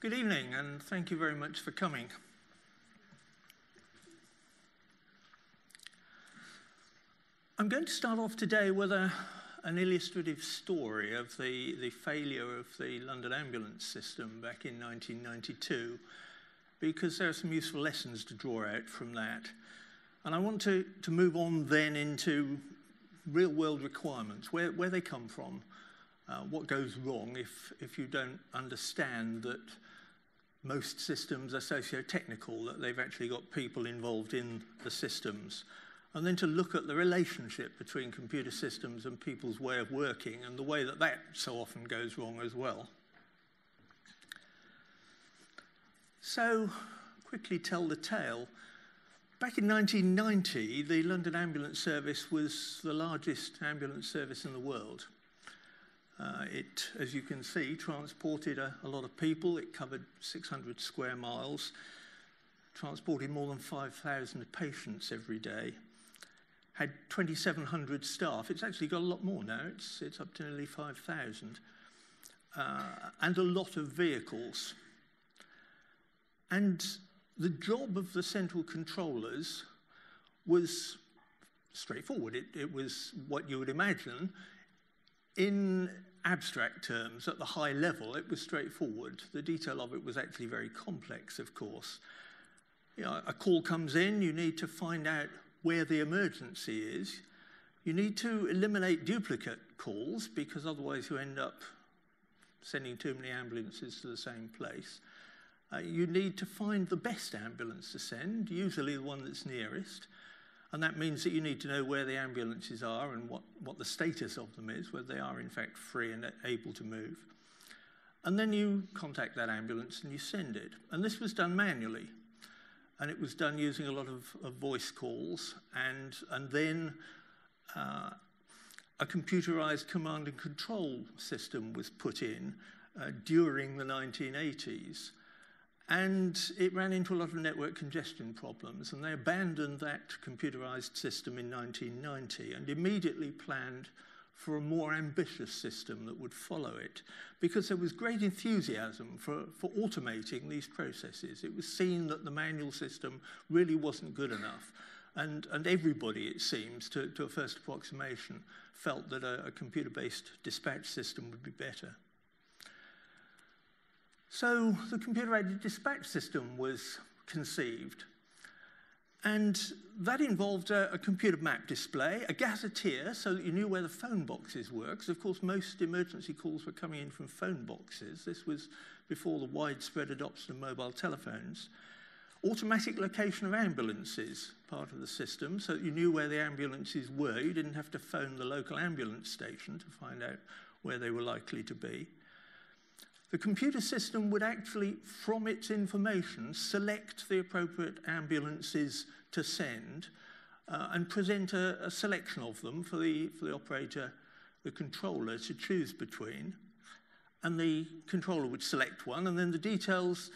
Good evening, and thank you very much for coming. I'm going to start off today with a, an illustrative story of the, the failure of the London ambulance system back in 1992, because there are some useful lessons to draw out from that. And I want to, to move on then into real world requirements, where, where they come from, uh, what goes wrong if, if you don't understand that most systems are socio-technical, that they've actually got people involved in the systems. And then to look at the relationship between computer systems and people's way of working and the way that that so often goes wrong as well. So, quickly tell the tale. Back in 1990, the London Ambulance Service was the largest ambulance service in the world. Uh, it, as you can see, transported a, a, lot of people. It covered 600 square miles, transported more than 5,000 patients every day, had 2,700 staff. It's actually got a lot more now. It's, it's up to nearly 5,000. Uh, and a lot of vehicles. And the job of the central controllers was straightforward. It, it was what you would imagine. In abstract terms, at the high level, it was straightforward. The detail of it was actually very complex, of course. You know, a call comes in, you need to find out where the emergency is. You need to eliminate duplicate calls because otherwise you end up sending too many ambulances to the same place. Uh, you need to find the best ambulance to send, usually the one that's nearest. And that means that you need to know where the ambulances are and what, what the status of them is, whether they are in fact free and able to move. And then you contact that ambulance and you send it. And this was done manually. And it was done using a lot of, of voice calls. And, and then uh, a computerized command and control system was put in uh, during the 1980s. And it ran into a lot of network congestion problems, and they abandoned that computerized system in 1990 and immediately planned for a more ambitious system that would follow it because there was great enthusiasm for, for automating these processes. It was seen that the manual system really wasn't good enough. And, and everybody, it seems, to, to a first approximation, felt that a, a computer based dispatch system would be better. So the computer-aided dispatch system was conceived. And that involved a, a, computer map display, a gazetteer, so that you knew where the phone boxes were, because of course most emergency calls were coming in from phone boxes. This was before the widespread adoption of mobile telephones. Automatic location of ambulances, part of the system, so that you knew where the ambulances were. You didn't have to phone the local ambulance station to find out where they were likely to be the computer system would actually, from its information, select the appropriate ambulances to send uh, and present a, a, selection of them for the, for the operator, the controller, to choose between. And the controller would select one, and then the details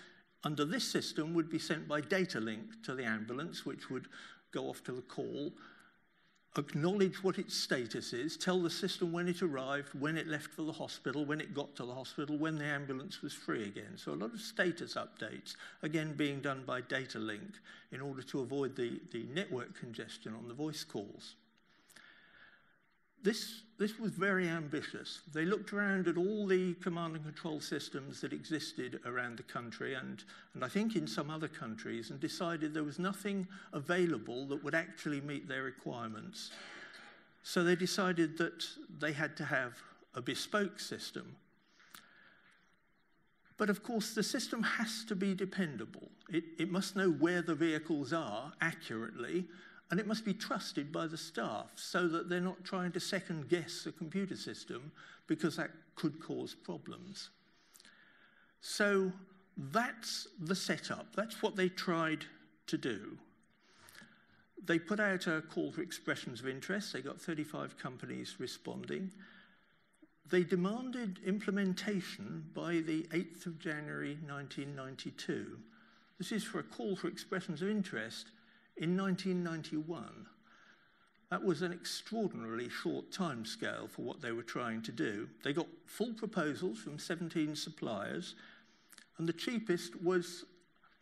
under this system would be sent by data link to the ambulance, which would go off to the call acknowledge what its status is, tell the system when it arrived, when it left for the hospital, when it got to the hospital, when the ambulance was free again. So a lot of status updates, again being done by data link in order to avoid the, the network congestion on the voice calls. This, this was very ambitious. They looked around at all the command and control systems that existed around the country and, and I think in some other countries and decided there was nothing available that would actually meet their requirements. So they decided that they had to have a bespoke system. But of course, the system has to be dependable. It, it must know where the vehicles are accurately and it must be trusted by the staff so that they're not trying to second guess the computer system because that could cause problems. So that's the setup. That's what they tried to do. They put out a call for expressions of interest. They got 35 companies responding. They demanded implementation by the 8th of January 1992. This is for a call for expressions of interest in 1991. That was an extraordinarily short time scale for what they were trying to do. They got full proposals from 17 suppliers. And the cheapest was,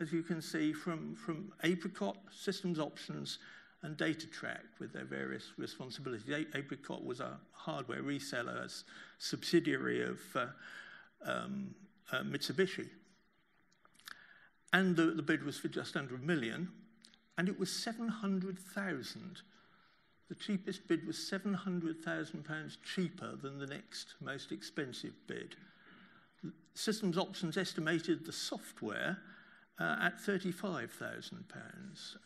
as you can see, from, from Apricot, Systems Options, and Datatrak with their various responsibilities. Apricot was a hardware reseller, a subsidiary of uh, um, uh, Mitsubishi. And the, the bid was for just under a million, and it was 700,000. The cheapest bid was 700,000 pounds cheaper than the next most expensive bid. Systems Options estimated the software uh, at 35,000 pounds.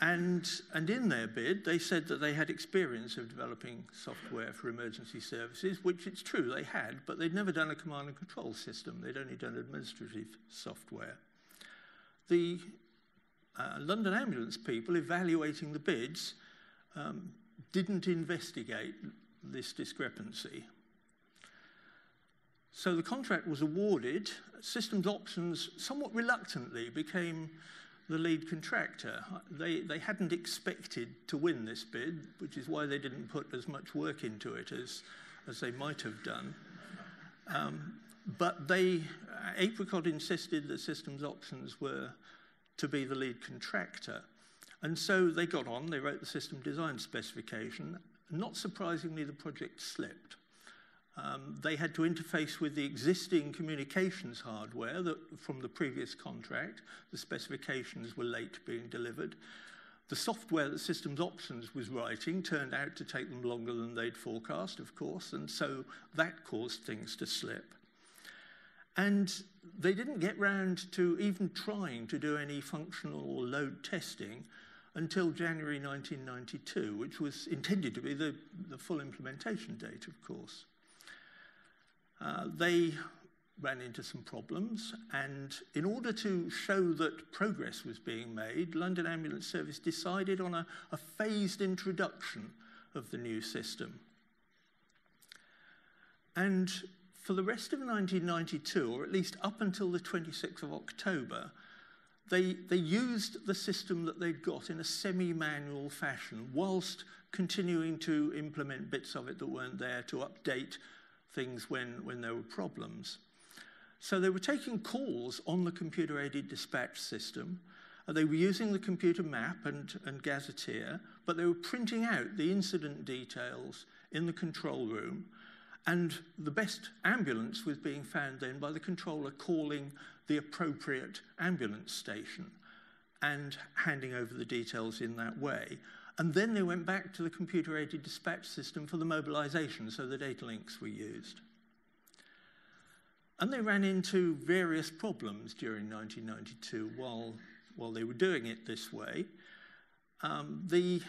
And, and in their bid, they said that they had experience of developing software for emergency services, which it's true they had, but they'd never done a command and control system. They'd only done administrative software. The uh, London Ambulance people evaluating the bids um, didn't investigate this discrepancy. So the contract was awarded. Systems Options, somewhat reluctantly, became the lead contractor. They, they hadn't expected to win this bid, which is why they didn't put as much work into it as, as they might have done. Um, but they, Apricot insisted that Systems Options were to be the lead contractor. And so they got on, they wrote the system design specification. Not surprisingly, the project slipped. Um, they had to interface with the existing communications hardware that, from the previous contract. The specifications were late being delivered. The software that Systems Options was writing turned out to take them longer than they'd forecast, of course, and so that caused things to slip. And they didn't get round to even trying to do any functional or load testing until January 1992, which was intended to be the, the full implementation date, of course. Uh, they ran into some problems, and in order to show that progress was being made, London Ambulance Service decided on a, a phased introduction of the new system. And for the rest of 1992, or at least up until the 26th of October, they, they used the system that they'd got in a semi-manual fashion whilst continuing to implement bits of it that weren't there to update things when, when there were problems. So they were taking calls on the computer-aided dispatch system. They were using the computer map and, and gazetteer, but they were printing out the incident details in the control room. And the best ambulance was being found then by the controller calling the appropriate ambulance station and handing over the details in that way. And then they went back to the computer-aided dispatch system for the mobilization, so the data links were used. And they ran into various problems during 1992 while, while they were doing it this way. Um, the,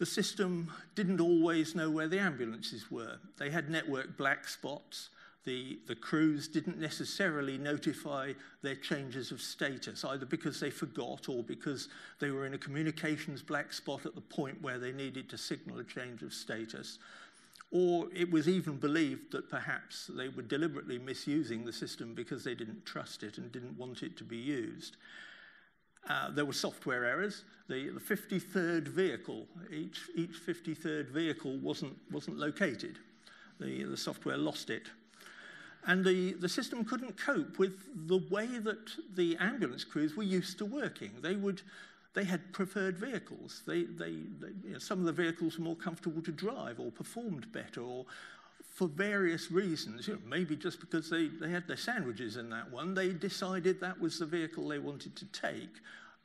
the system didn't always know where the ambulances were. They had network black spots the, the crews didn't necessarily notify their changes of status, either because they forgot or because they were in a communications black spot at the point where they needed to signal a change of status. Or it was even believed that perhaps they were deliberately misusing the system because they didn't trust it and didn't want it to be used. Uh, there were software errors. The, the 53rd vehicle, each, each 53rd vehicle wasn't, wasn't located. The, the software lost it. And the, the system couldn't cope with the way that the ambulance crews were used to working. They would they had preferred vehicles. They, they, they, you know, some of the vehicles were more comfortable to drive or performed better or, for various reasons, you know, maybe just because they, they had their sandwiches in that one, they decided that was the vehicle they wanted to take.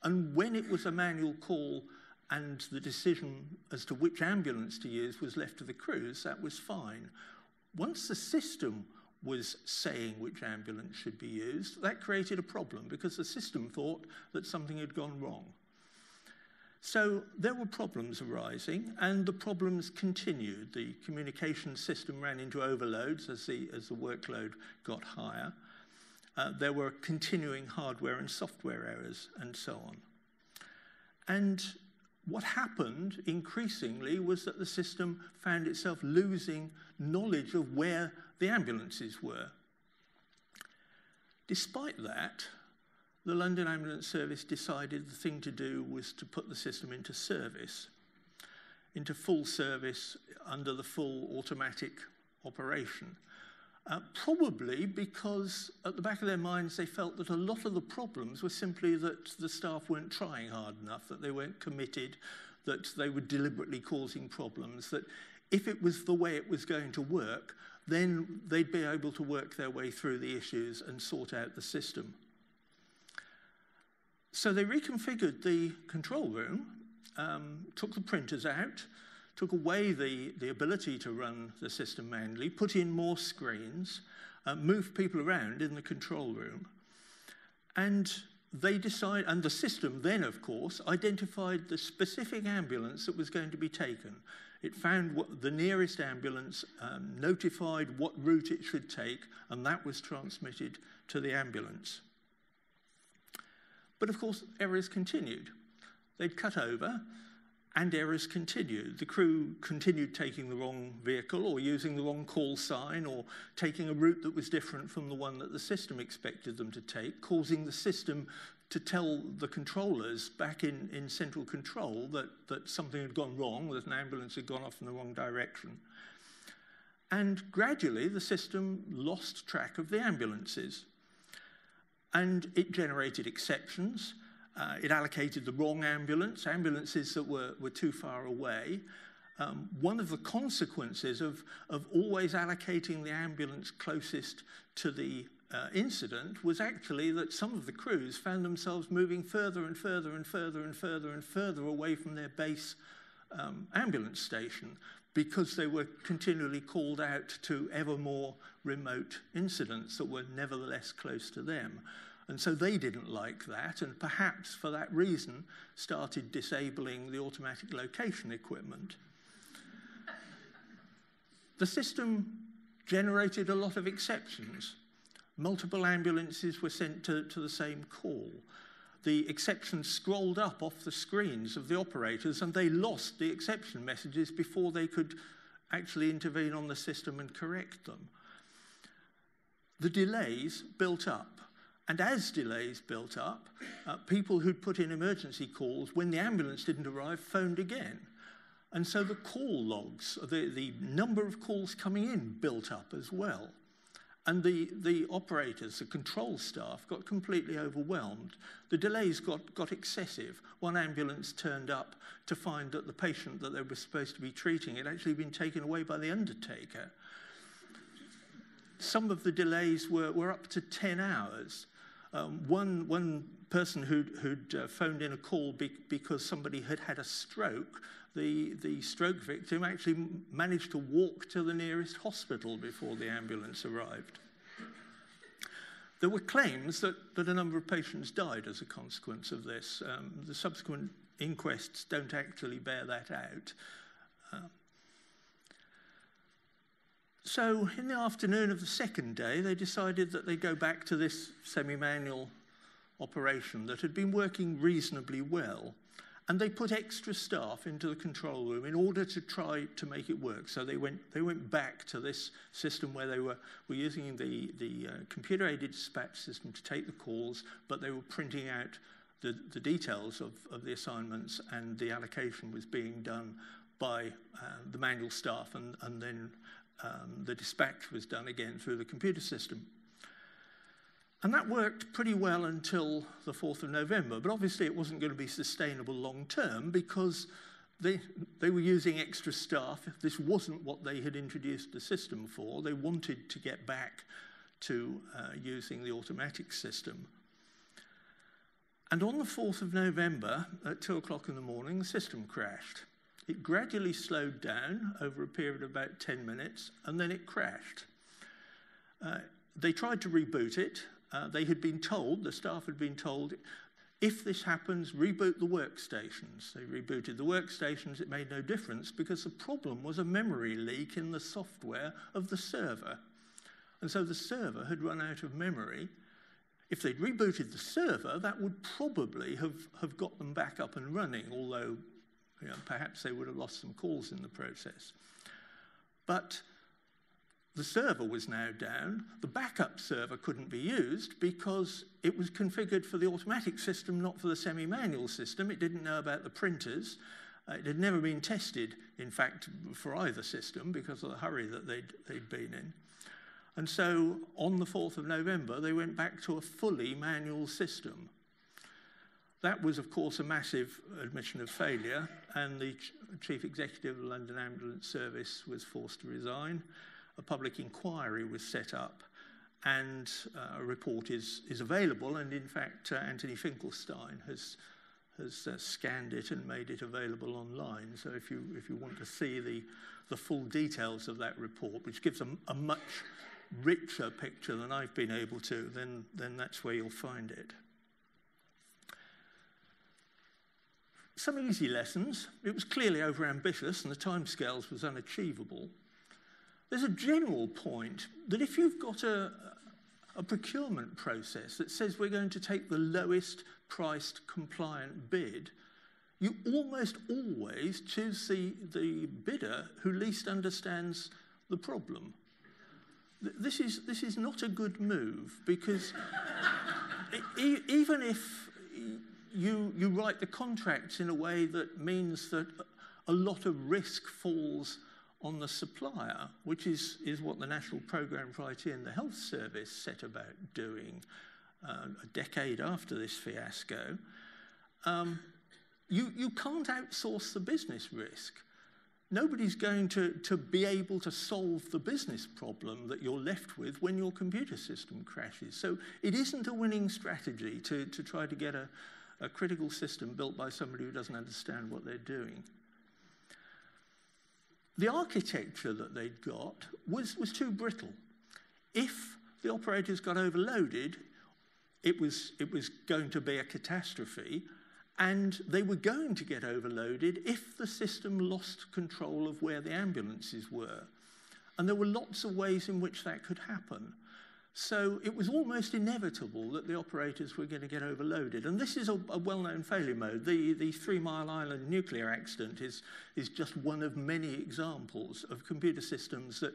And when it was a manual call and the decision as to which ambulance to use was left to the crews, that was fine. Once the system was saying which ambulance should be used, that created a problem because the system thought that something had gone wrong. So there were problems arising, and the problems continued. The communication system ran into overloads as the, as the workload got higher. Uh, there were continuing hardware and software errors, and so on. And what happened increasingly was that the system found itself losing knowledge of where the ambulances were. Despite that, the London Ambulance Service decided the thing to do was to put the system into service, into full service under the full automatic operation. Uh, probably because at the back of their minds they felt that a lot of the problems were simply that the staff weren't trying hard enough, that they weren't committed, that they were deliberately causing problems, that if it was the way it was going to work, then they'd be able to work their way through the issues and sort out the system. So they reconfigured the control room, um, took the printers out, took away the, the ability to run the system manually, put in more screens, uh, moved people around in the control room. And they decide, and the system then, of course, identified the specific ambulance that was going to be taken. It found what the nearest ambulance, um, notified what route it should take, and that was transmitted to the ambulance. But of course, errors continued. They'd cut over, and errors continued. The crew continued taking the wrong vehicle or using the wrong call sign or taking a route that was different from the one that the system expected them to take, causing the system to tell the controllers back in, in central control that, that something had gone wrong, that an ambulance had gone off in the wrong direction. And gradually, the system lost track of the ambulances. And it generated exceptions uh, it allocated the wrong ambulance, ambulances that were, were too far away. Um, one of the consequences of, of always allocating the ambulance closest to the uh, incident was actually that some of the crews found themselves moving further and further and further and further and further away from their base um, ambulance station because they were continually called out to ever more remote incidents that were nevertheless close to them. And so they didn't like that, and perhaps for that reason started disabling the automatic location equipment. the system generated a lot of exceptions. Multiple ambulances were sent to, to the same call. The exceptions scrolled up off the screens of the operators, and they lost the exception messages before they could actually intervene on the system and correct them. The delays built up. And as delays built up, uh, people who'd put in emergency calls when the ambulance didn't arrive phoned again. And so the call logs, the, the number of calls coming in built up as well. And the, the operators, the control staff, got completely overwhelmed. The delays got, got excessive. One ambulance turned up to find that the patient that they were supposed to be treating had actually been taken away by the undertaker. Some of the delays were, were up to 10 hours. Um, one, one person who'd, who'd uh, phoned in a call be because somebody had had a stroke, the, the stroke victim actually managed to walk to the nearest hospital before the ambulance arrived. There were claims that, that a number of patients died as a consequence of this. Um, the subsequent inquests don't actually bear that out. Uh, so in the afternoon of the second day, they decided that they'd go back to this semi-manual operation that had been working reasonably well. And they put extra staff into the control room in order to try to make it work. So they went, they went back to this system where they were, were using the, the uh, computer-aided dispatch system to take the calls, but they were printing out the, the details of, of the assignments and the allocation was being done by uh, the manual staff and, and then um, the dispatch was done again through the computer system. And that worked pretty well until the 4th of November, but obviously it wasn't going to be sustainable long term because they, they were using extra staff. This wasn't what they had introduced the system for. They wanted to get back to uh, using the automatic system. And on the 4th of November, at 2 o'clock in the morning, the system crashed. It gradually slowed down over a period of about 10 minutes, and then it crashed. Uh, they tried to reboot it. Uh, they had been told, the staff had been told, if this happens, reboot the workstations. They rebooted the workstations, it made no difference because the problem was a memory leak in the software of the server. And so the server had run out of memory. If they'd rebooted the server, that would probably have, have got them back up and running, although you know, perhaps they would have lost some calls in the process. But the server was now down. The backup server couldn't be used because it was configured for the automatic system, not for the semi-manual system. It didn't know about the printers. Uh, it had never been tested, in fact, for either system because of the hurry that they'd, they'd been in. And so on the 4th of November, they went back to a fully manual system. That was, of course, a massive admission of failure, and the ch chief executive of the London Ambulance Service was forced to resign. A public inquiry was set up, and uh, a report is, is available. And in fact, uh, Anthony Finkelstein has, has uh, scanned it and made it available online. So if you, if you want to see the, the full details of that report, which gives a, a much richer picture than I've been able to, then, then that's where you'll find it. Some easy lessons. It was clearly overambitious and the timescales was unachievable. There's a general point that if you've got a, a procurement process that says we're going to take the lowest priced compliant bid, you almost always choose the, the bidder who least understands the problem. This is, this is not a good move because even if you, you write the contracts in a way that means that a lot of risk falls on the supplier, which is, is what the National Programme for IT and the Health Service set about doing uh, a decade after this fiasco. Um, you, you can't outsource the business risk. Nobody's going to, to be able to solve the business problem that you're left with when your computer system crashes. So it isn't a winning strategy to, to try to get a, a critical system built by somebody who doesn't understand what they're doing. The architecture that they'd got was, was too brittle. If the operators got overloaded, it was, it was going to be a catastrophe, and they were going to get overloaded if the system lost control of where the ambulances were. And there were lots of ways in which that could happen. So it was almost inevitable that the operators were going to get overloaded. And this is a, a well-known failure mode. The, the Three Mile Island nuclear accident is, is just one of many examples of computer systems that,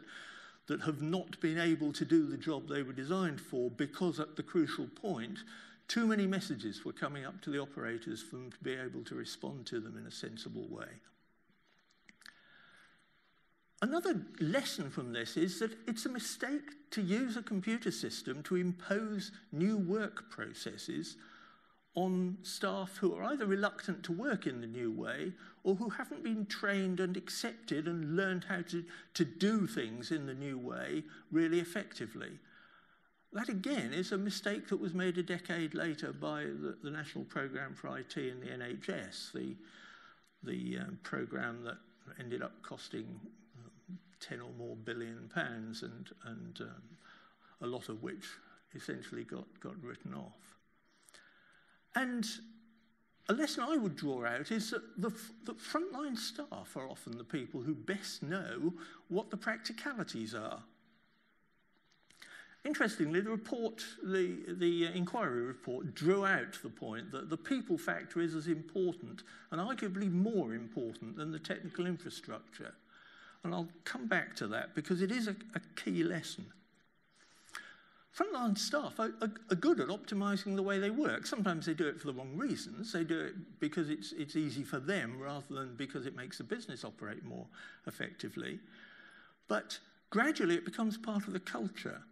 that have not been able to do the job they were designed for because at the crucial point, too many messages were coming up to the operators for them to be able to respond to them in a sensible way. Another lesson from this is that it's a mistake to use a computer system to impose new work processes on staff who are either reluctant to work in the new way or who haven't been trained and accepted and learned how to, to do things in the new way really effectively. That again is a mistake that was made a decade later by the, the National Programme for IT and the NHS, the, the um, programme that ended up costing 10 or more billion pounds, and, and um, a lot of which essentially got, got written off. And a lesson I would draw out is that the, the frontline staff are often the people who best know what the practicalities are. Interestingly, the report, the, the inquiry report drew out the point that the people factor is as important and arguably more important than the technical infrastructure. And I'll come back to that because it is a, a key lesson. Frontline staff are, are, are, good at optimizing the way they work. Sometimes they do it for the wrong reasons. They do it because it's, it's easy for them rather than because it makes the business operate more effectively. But gradually it becomes part of the culture.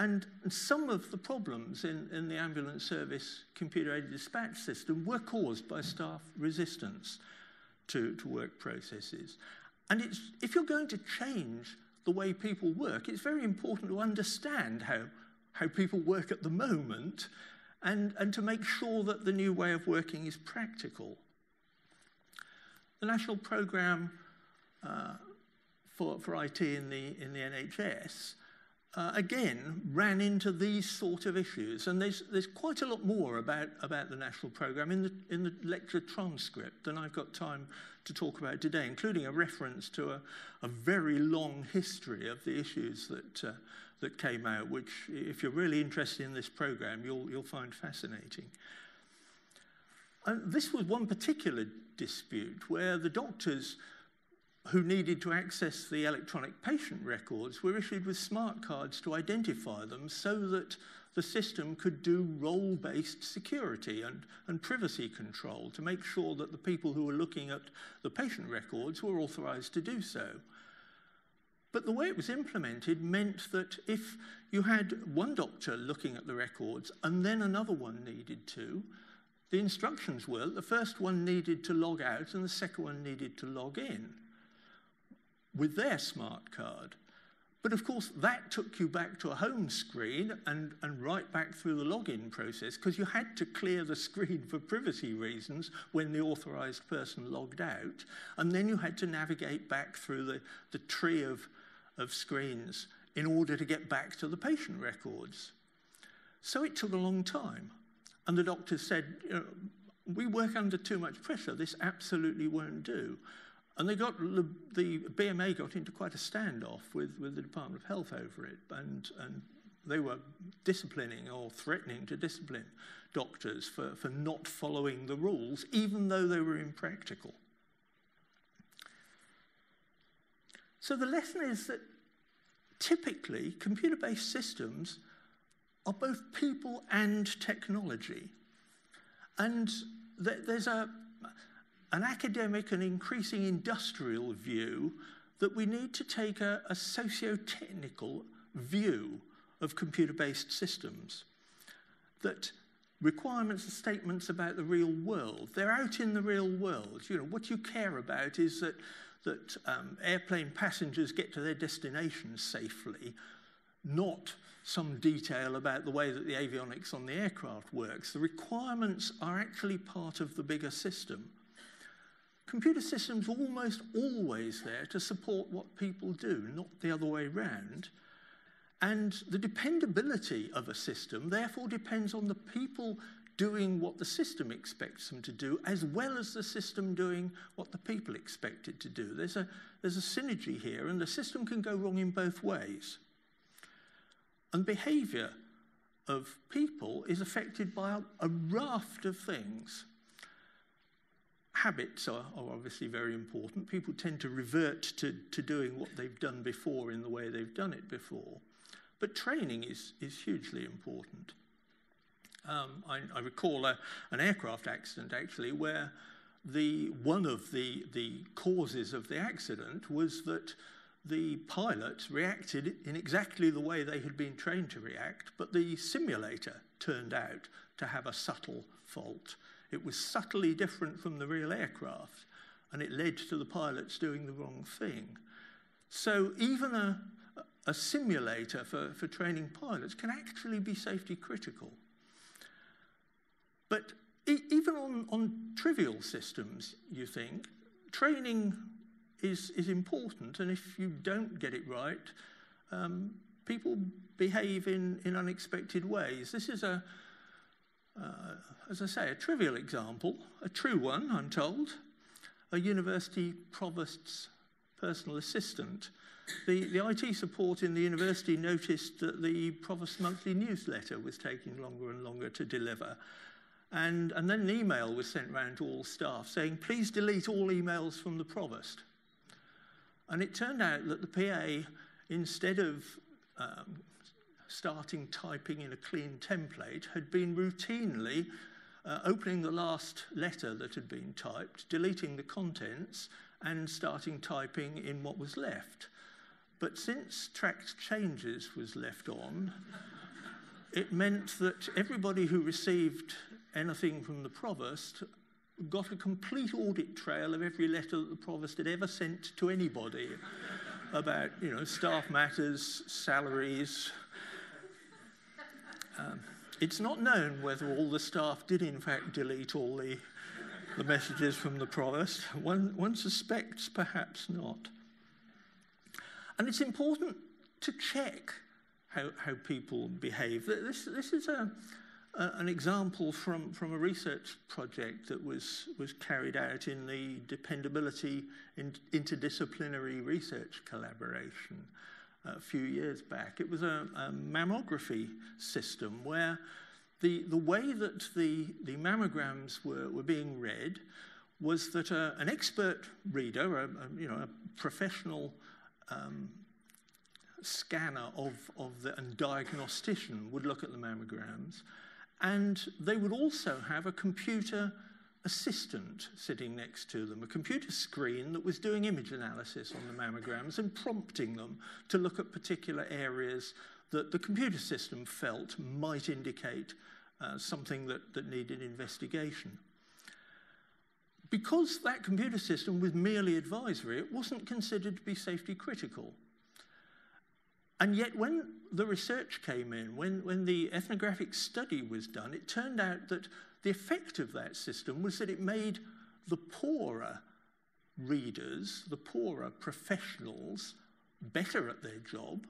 And some of the problems in, in the ambulance service computer-aided dispatch system were caused by staff resistance to, to work processes. And if you're going to change the way people work, it's very important to understand how, how people work at the moment and, and to make sure that the new way of working is practical. The national programme uh, for, for IT in the, in the NHS uh, again ran into these sort of issues. And there's, there's quite a lot more about, about the national programme in the, in the lecture transcript than I've got time to talk about today, including a reference to a, a very long history of the issues that, uh, that came out, which, if you're really interested in this programme, you'll, you'll find fascinating. And this was one particular dispute where the doctors who needed to access the electronic patient records were issued with smart cards to identify them so that the system could do role-based security and, and privacy control to make sure that the people who were looking at the patient records were authorized to do so. But the way it was implemented meant that if you had one doctor looking at the records and then another one needed to, the instructions were the first one needed to log out and the second one needed to log in with their smart card. But of course, that took you back to a home screen and, and right back through the login process because you had to clear the screen for privacy reasons when the authorized person logged out. And then you had to navigate back through the, the tree of, of screens in order to get back to the patient records. So it took a long time. And the doctor said, you know, we work under too much pressure. This absolutely won't do. And they got the, BMA got into quite a standoff with, with the Department of Health over it, and, and they were disciplining or threatening to discipline doctors for, for not following the rules, even though they were impractical. So the lesson is that typically computer based systems are both people and technology. And th- there's a, an academic and increasing industrial view that we need to take a, a socio-technical view of computer-based systems. That requirements and statements about the real world, they're out in the real world. You know, what you care about is that, that um, airplane passengers get to their destinations safely, not some detail about the way that the avionics on the aircraft works. The requirements are actually part of the bigger system. Computer systems are almost always there to support what people do, not the other way around. And the dependability of a system therefore depends on the people doing what the system expects them to do, as well as the system doing what the people expect it to do. There's a, there's a synergy here, and the system can go wrong in both ways. And behavior of people is affected by a, a raft of things habits are, are, obviously very important. People tend to revert to, to doing what they've done before in the way they've done it before. But training is, is hugely important. Um, I, I, recall a, an aircraft accident actually where the, one of the, the causes of the accident was that the pilot reacted in exactly the way they had been trained to react, but the simulator turned out to have a subtle fault. It was subtly different from the real aircraft, and it led to the pilots doing the wrong thing. So even a, a simulator for, for training pilots can actually be safety critical. But e even on, on trivial systems, you think, training is, is important, and if you don't get it right, um, people behave in, in unexpected ways. This is a, uh, as I say, a trivial example, a true one, I'm told, a university provost's personal assistant. The, the IT support in the university noticed that the provost's monthly newsletter was taking longer and longer to deliver. And, and then an email was sent round to all staff saying, please delete all emails from the provost. And it turned out that the PA, instead of um, starting typing in a clean template had been routinely uh, opening the last letter that had been typed, deleting the contents, and starting typing in what was left. But since tracked changes was left on, it meant that everybody who received anything from the provost got a complete audit trail of every letter that the provost had ever sent to anybody about, you know, staff matters, salaries, Um, it's not known whether all the staff did in fact delete all the, the messages from the provost. One, one suspects perhaps not. And it's important to check how, how people behave. This, this is a, a, an example from, from a research project that was, was carried out in the Dependability in, Interdisciplinary Research Collaboration. A few years back. It was a, a mammography system where the, the way that the, the mammograms were, were being read was that an expert reader, a, a, you know, a professional um, scanner of, of the, and diagnostician would look at the mammograms, and they would also have a computer assistant sitting next to them, a computer screen that was doing image analysis on the mammograms and prompting them to look at particular areas that the computer system felt might indicate uh, something that, that needed investigation. Because that computer system was merely advisory, it wasn't considered to be safety critical. And yet, when the research came in, when, when the ethnographic study was done, it turned out that the effect of that system was that it made the poorer readers, the poorer professionals, better at their job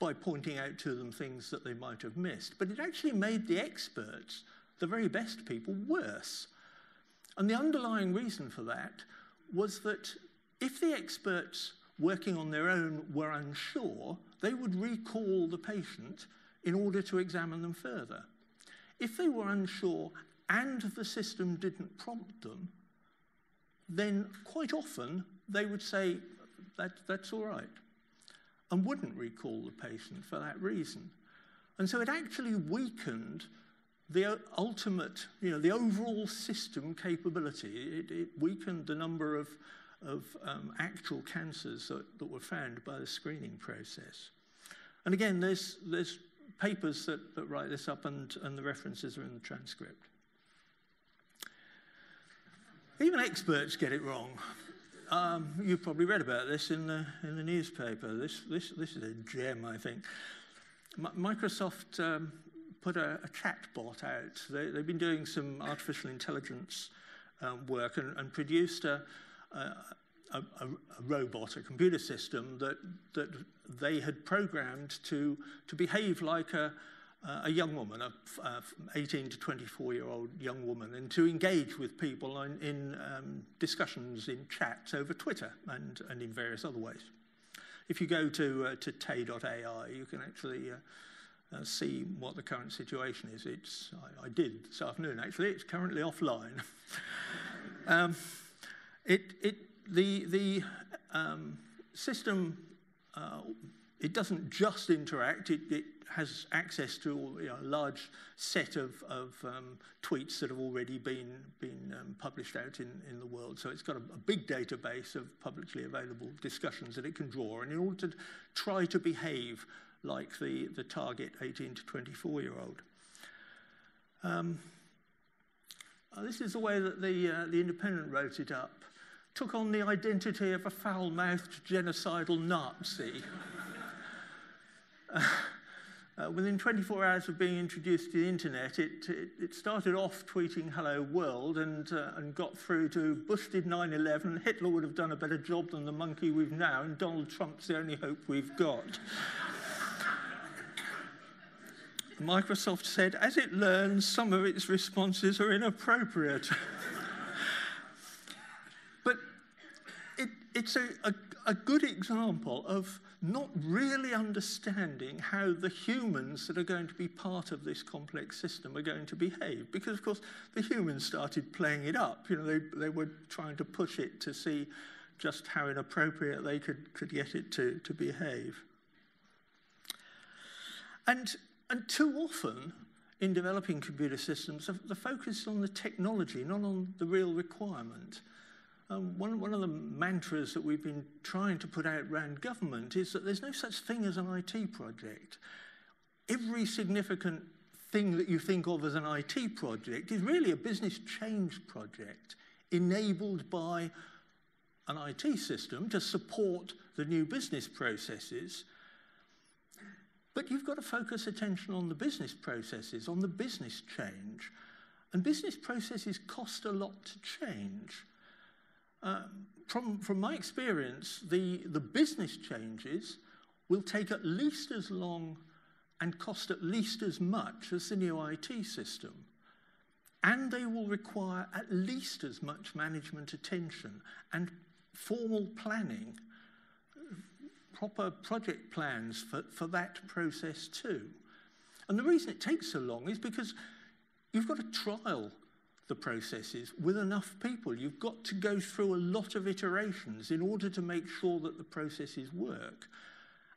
by pointing out to them things that they might have missed. But it actually made the experts, the very best people, worse. And the underlying reason for that was that if the experts working on their own were unsure, they would recall the patient in order to examine them further. If they were unsure and the system didn't prompt them, then quite often they would say, that, that's all right, and wouldn't recall the patient for that reason. And so it actually weakened the ultimate, you know, the overall system capability. It, it weakened the number of, of um, actual cancers that, that were found by the screening process. And again, there's, there's papers that, that write this up, and, and the references are in the transcript. Even experts get it wrong. Um, you've probably read about this in the, in the newspaper. This, this, this is a gem, I think. M Microsoft um, put a, a chat bot out. They, have been doing some artificial intelligence um, work and, and produced a, a, a, robot, a computer system that, that they had programmed to, to behave like a, uh, a young woman, a uh, 18 to 24 year old young woman, and to engage with people in, in um, discussions, in chats over Twitter and, and in various other ways. If you go to, uh, to tay.ai, you can actually uh, uh, see what the current situation is. It's, I, I, did this afternoon actually, it's currently offline. um, it, it, the the um, system, uh, it doesn't just interact, it, it has access to you know, a large set of, of um, tweets that have already been, been um, published out in, in the world. So it's got a, a, big database of publicly available discussions that it can draw. And in order to try to behave like the, the target 18 to 24 year old. Um, uh, this is the way that the, uh, the Independent wrote it up. Took on the identity of a foul mouthed genocidal Nazi. uh, within 24 hours of being introduced to the internet, it, it, it started off tweeting hello world and, uh, and got through to busted 9-11, Hitler would have done a better job than the monkey we've now, and Donald Trump's the only hope we've got. Microsoft said, as it learns, some of its responses are inappropriate. but it, it's a, a, a good example of not really understanding how the humans that are going to be part of this complex system are going to behave. Because, of course, the humans started playing it up. You know, they, they were trying to push it to see just how inappropriate they could, could get it to, to behave. And, and too often, in developing computer systems, the focus is on the technology, not on the real requirement. Um, one, one of the mantras that we've been trying to put out around government is that there's no such thing as an IT project. Every significant thing that you think of as an IT project is really a business change project enabled by an IT system to support the new business processes. But you've got to focus attention on the business processes, on the business change. And business processes cost a lot to change. Uh, from, from my experience, the, the business changes will take at least as long and cost at least as much as the new IT system. And they will require at least as much management attention and formal planning, proper project plans for, for that process too. And the reason it takes so long is because you've got to trial the processes with enough people. You've got to go through a lot of iterations in order to make sure that the processes work.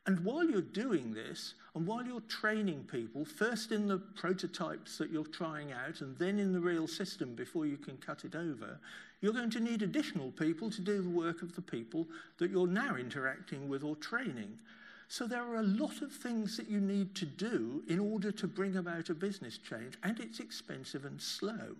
And while you're doing this, and while you're training people, first in the prototypes that you're trying out, and then in the real system before you can cut it over, you're going to need additional people to do the work of the people that you're now interacting with or training. So there are a lot of things that you need to do in order to bring about a business change, and it's expensive and slow.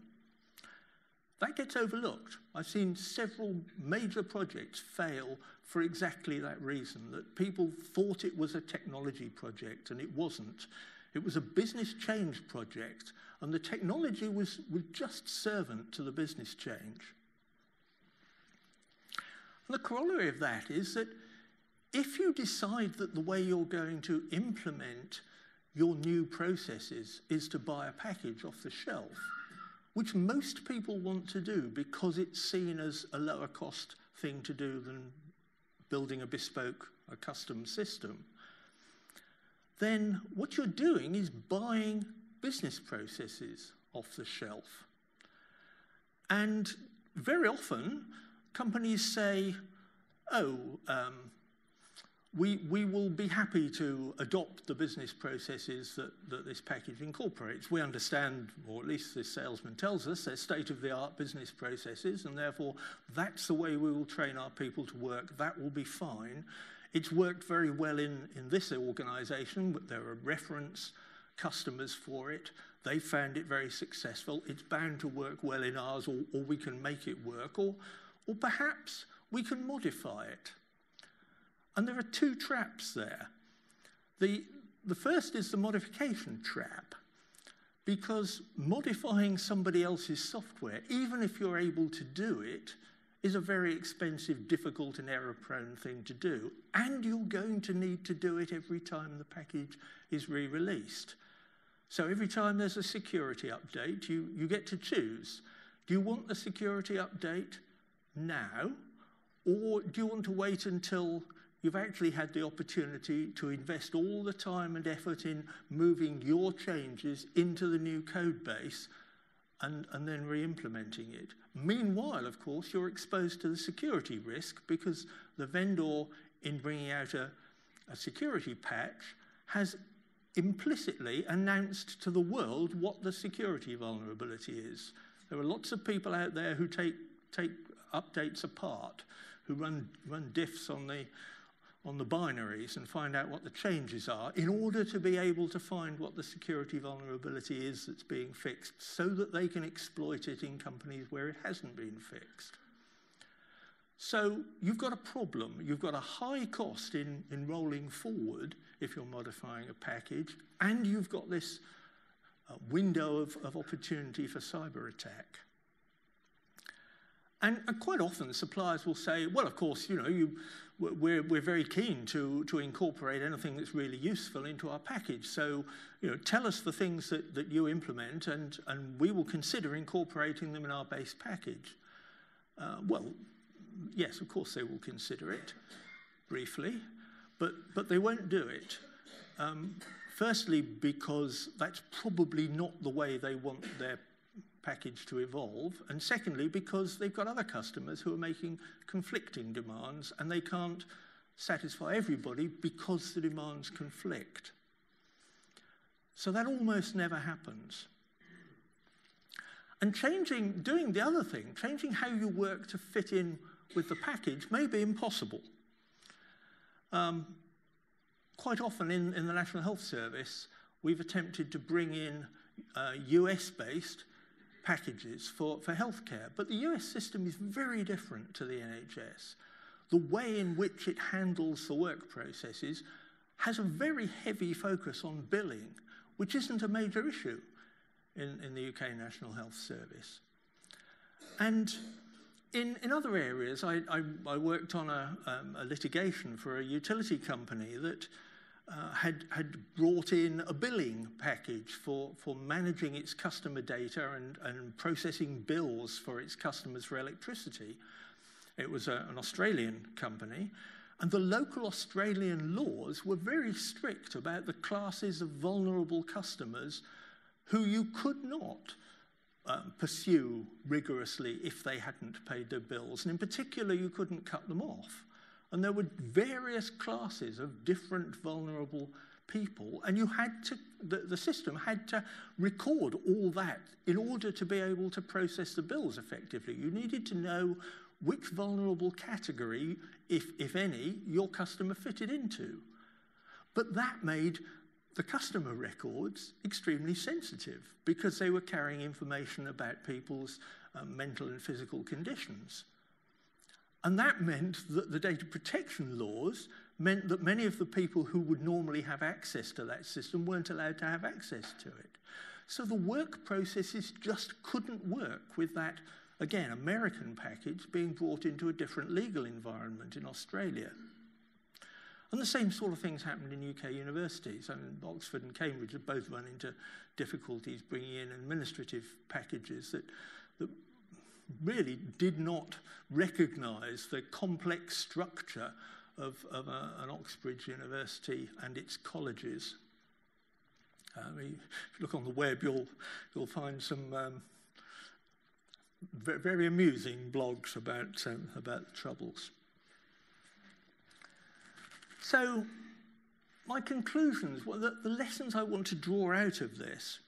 That gets overlooked. I've seen several major projects fail for exactly that reason, that people thought it was a technology project and it wasn't. It was a business change project, and the technology was, was just servant to the business change. And the corollary of that is that if you decide that the way you're going to implement your new processes is to buy a package off the shelf, which most people want to do because it's seen as a lower cost thing to do than building a bespoke, a custom system, then what you're doing is buying business processes off the shelf. And very often, companies say, oh, um, we, we will be happy to adopt the business processes that, that this package incorporates. We understand, or at least this salesman tells us, they're state-of-the-art business processes, and therefore that's the way we will train our people to work. That will be fine. It's worked very well in, in this organization, but there are reference customers for it. They found it very successful. It's bound to work well in ours, or, or we can make it work, or, or perhaps we can modify it. And there are two traps there. The, the first is the modification trap, because modifying somebody else's software, even if you're able to do it, is a very expensive, difficult, and error prone thing to do. And you're going to need to do it every time the package is re released. So every time there's a security update, you, you get to choose. Do you want the security update now? Or do you want to wait until you've actually had the opportunity to invest all the time and effort in moving your changes into the new code base and, and then re-implementing it. Meanwhile, of course, you're exposed to the security risk because the vendor, in bringing out a, a security patch, has implicitly announced to the world what the security vulnerability is. There are lots of people out there who take, take updates apart, who run, run diffs on the, on the binaries and find out what the changes are in order to be able to find what the security vulnerability is that's being fixed so that they can exploit it in companies where it hasn't been fixed. So you've got a problem. You've got a high cost in, in rolling forward if you're modifying a package, and you've got this uh, window of, of opportunity for cyber attack. And, quite often suppliers will say, well, of course, you know, you, we're, we're very keen to, to incorporate anything that's really useful into our package. So, you know, tell us the things that, that you implement and, and we will consider incorporating them in our base package. Uh, well, yes, of course they will consider it briefly, but, but they won't do it. Um, firstly, because that's probably not the way they want their package to evolve, and secondly, because they've got other customers who are making conflicting demands and they can't satisfy everybody because the demands conflict. So that almost never happens. And changing, doing the other thing, changing how you work to fit in with the package may be impossible. Um, quite often in, in the National Health Service, we've attempted to bring in uh, US based packages for, for healthcare. But the US system is very different to the NHS. The way in which it handles the work processes has a very heavy focus on billing, which isn't a major issue in, in the UK National Health Service. And in, in other areas, I, I, I worked on a, um, a litigation for a utility company that uh, had, had brought in a billing package for, for managing its customer data and, and processing bills for its customers for electricity. It was a, an Australian company, and the local Australian laws were very strict about the classes of vulnerable customers who you could not um, pursue rigorously if they hadn't paid their bills. And in particular, you couldn't cut them off And there were various classes of different vulnerable people, and you had to, the, the system had to record all that in order to be able to process the bills effectively. You needed to know which vulnerable category, if, if any, your customer fitted into. But that made the customer records extremely sensitive because they were carrying information about people's um, mental and physical conditions. And that meant that the data protection laws meant that many of the people who would normally have access to that system weren't allowed to have access to it. So the work processes just couldn't work with that, again, American package being brought into a different legal environment in Australia. And the same sort of things happened in UK universities. I mean, Oxford and Cambridge have both run into difficulties bringing in administrative packages that, that really did not recognize the complex structure of, of a, an Oxbridge University and its colleges. Mean, if you look on the web, you'll, you'll find some um, very amusing blogs about, um, about the troubles. So, my conclusions, well, the, the lessons I want to draw out of this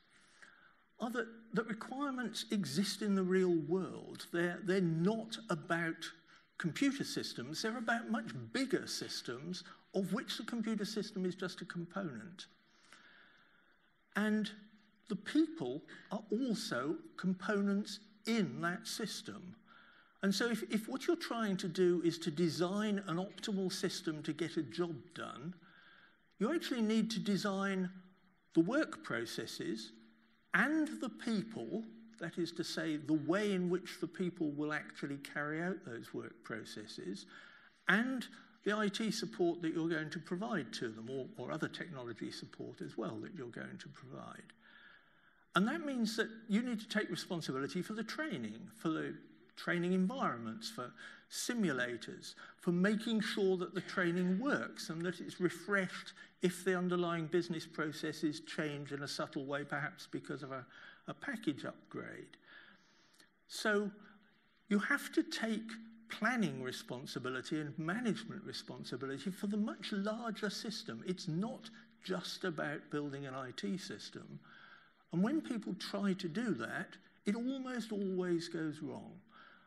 are that, that requirements exist in the real world. They're, they're not about computer systems, they're about much bigger systems of which the computer system is just a component. And the people are also components in that system. And so, if, if what you're trying to do is to design an optimal system to get a job done, you actually need to design the work processes and the people that is to say, the way in which the people will actually carry out those work processes, and the IT support that you're going to provide to them, or, or other technology support as well that you're going to provide. And that means that you need to take responsibility for the training, for the training environments, for simulators, for making sure that the training works and that it's refreshed if the underlying business processes change in a subtle way, perhaps because of a, a package upgrade. So you have to take planning responsibility and management responsibility for the much larger system. It's not just about building an IT system. And when people try to do that, it almost always goes wrong.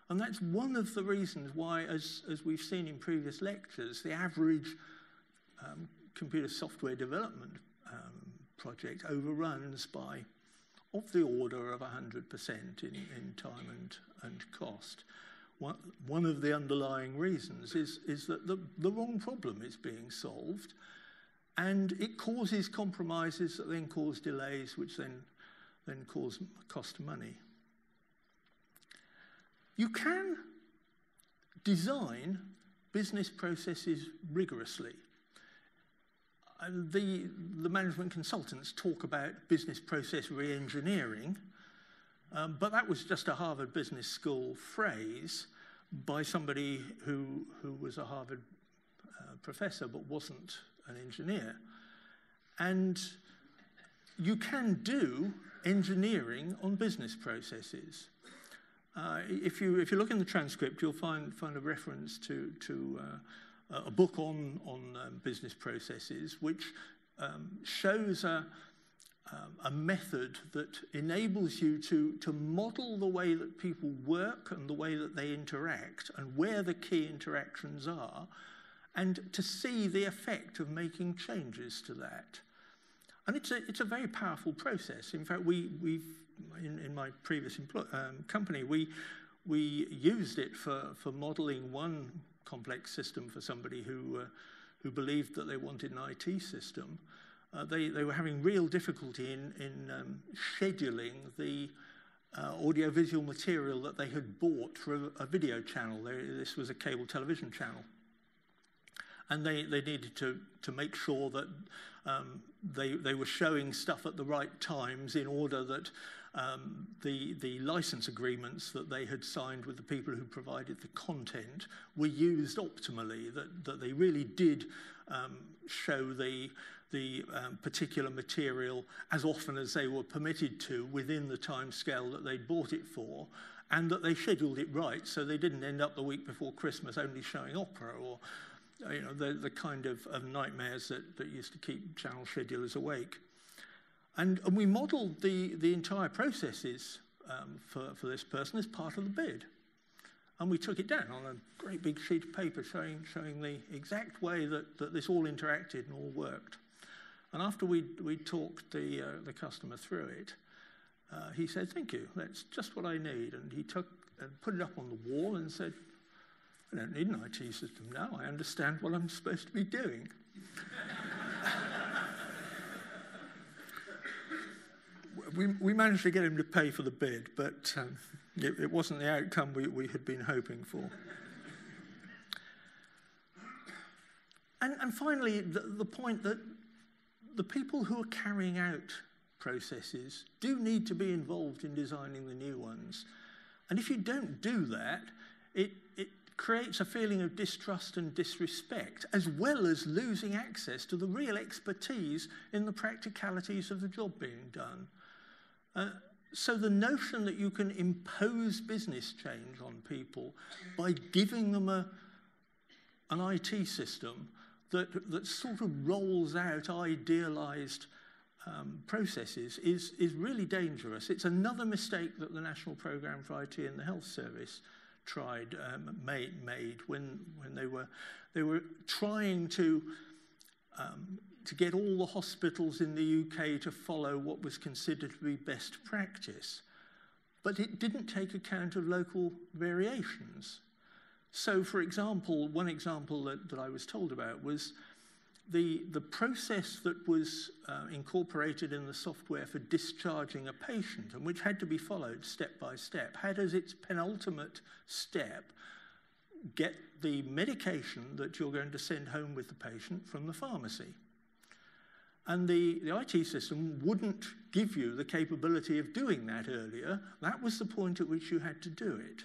And that's one of the reasons why, as, as we've seen in previous lectures, the average um, computer software development um, project overruns by of the order of 100% in, in time and, and cost. One, of the underlying reasons is, is that the, the wrong problem is being solved and it causes compromises that then cause delays, which then, then cause cost money. You can design business processes rigorously the, the management consultants talk about business process re-engineering, um, but that was just a Harvard Business School phrase by somebody who, who was a Harvard uh, professor but wasn't an engineer. And you can do engineering on business processes. Uh, if, you, if you look in the transcript, you'll find, find a reference to, to uh, a book on, on um, business processes, which um, shows a, um, a method that enables you to, to model the way that people work and the way that they interact and where the key interactions are, and to see the effect of making changes to that. And it's a, it's a very powerful process. In fact, we, we've, in, in my previous um, company, we, we used it for, for modeling one complex system for somebody who, uh, who believed that they wanted an IT system. Uh, they, they were having real difficulty in, in um, scheduling the uh, audiovisual material that they had bought for a, a video channel. They, this was a cable television channel. And they, they needed to, to make sure that um, they, they were showing stuff at the right times in order that um, the, the license agreements that they had signed with the people who provided the content were used optimally, that, that they really did um, show the, the um, particular material as often as they were permitted to within the time scale that they bought it for and that they scheduled it right so they didn't end up the week before Christmas only showing opera or you know the, the kind of, of nightmares that, that used to keep channel schedulers awake. And, and we modeled the, the entire processes um, for, for this person as part of the bid. And we took it down on a great big sheet of paper showing, showing the exact way that, that this all interacted and all worked. And after we we talked the, uh, the customer through it, uh, he said, Thank you, that's just what I need. And he took and put it up on the wall and said, I don't need an IT system now. I understand what I'm supposed to be doing. we, we managed to get him to pay for the bid, but um, it, it, wasn't the outcome we, we had been hoping for. and, and finally, the, the point that the people who are carrying out processes do need to be involved in designing the new ones. And if you don't do that, it, it creates a feeling of distrust and disrespect, as well as losing access to the real expertise in the practicalities of the job being done. Uh, so the notion that you can impose business change on people by giving them a, an IT system that, that sort of rolls out idealized um, processes is, is really dangerous. It's another mistake that the National Programme for IT and the Health Service tried, um, made, made when, when they, were, they were trying to um, to get all the hospitals in the UK to follow what was considered to be best practice. But it didn't take account of local variations. So, for example, one example that, that I was told about was the, the process that was uh, incorporated in the software for discharging a patient and which had to be followed step by step had as its penultimate step get the medication that you're going to send home with the patient from the pharmacy. And the, the IT system wouldn't give you the capability of doing that earlier. That was the point at which you had to do it.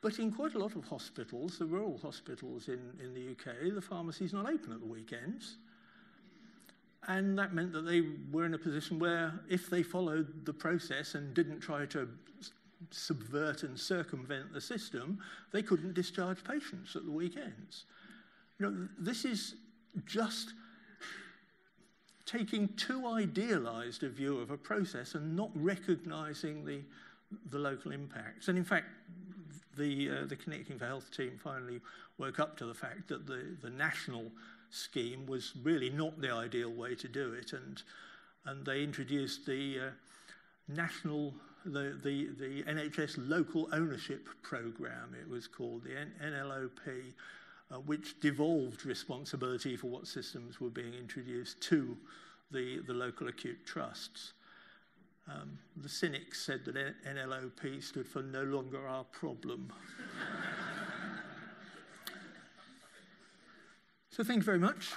But in quite a lot of hospitals, the rural hospitals in, in the UK, the pharmacy's not open at the weekends. And that meant that they were in a position where if they followed the process and didn't try to subvert and circumvent the system, they couldn't discharge patients at the weekends. You know, this is just taking too idealized a view of a process and not recognizing the, the local impacts. And in fact, the, uh, the Connecting for Health team finally woke up to the fact that the, the national scheme was really not the ideal way to do it. And, and they introduced the uh, national, the, the, the NHS local ownership program, it was called, the N- NLOP, uh, which devolved responsibility for what systems were being introduced to the, the local acute trusts. Um, the cynics said that NLOP stood for no longer our problem. so thank you very much.